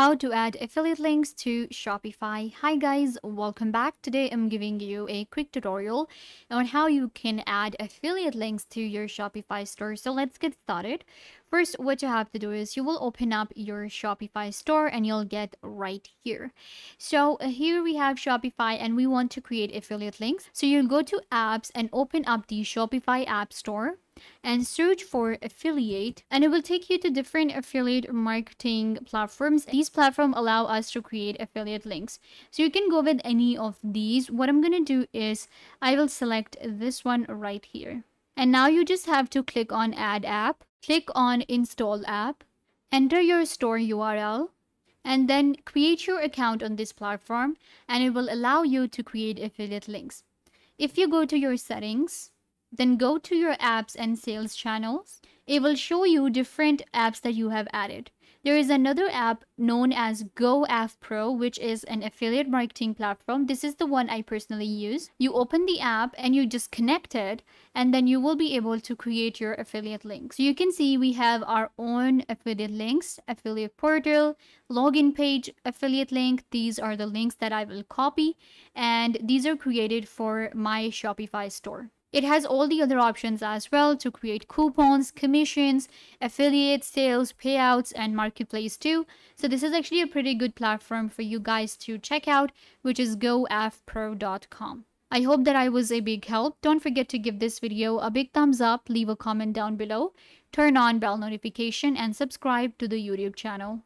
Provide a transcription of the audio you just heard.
how to add affiliate links to Shopify. Hi guys, welcome back. Today I'm giving you a quick tutorial on how you can add affiliate links to your Shopify store. So let's get started. First, what you have to do is you will open up your Shopify store and you'll get right here. So uh, here we have Shopify and we want to create affiliate links. So you'll go to apps and open up the Shopify app store and search for affiliate. And it will take you to different affiliate marketing platforms. These platforms allow us to create affiliate links. So you can go with any of these. What i'm going to do is i will select this one right here. And now you just have to click on add app click on install app enter your store url and then create your account on this platform and it will allow you to create affiliate links if you go to your settings then go to your apps and sales channels. It will show you different apps that you have added. There is another app known as GoAff Pro, which is an affiliate marketing platform. This is the one I personally use. You open the app and you just connect it, and then you will be able to create your affiliate links. So you can see we have our own affiliate links, affiliate portal, login page, affiliate link. These are the links that I will copy, and these are created for my Shopify store. It has all the other options as well to create coupons, commissions, affiliate sales, payouts, and marketplace too. So this is actually a pretty good platform for you guys to check out, which is goaffpro.com. I hope that I was a big help. Don't forget to give this video a big thumbs up, leave a comment down below, turn on bell notification, and subscribe to the YouTube channel.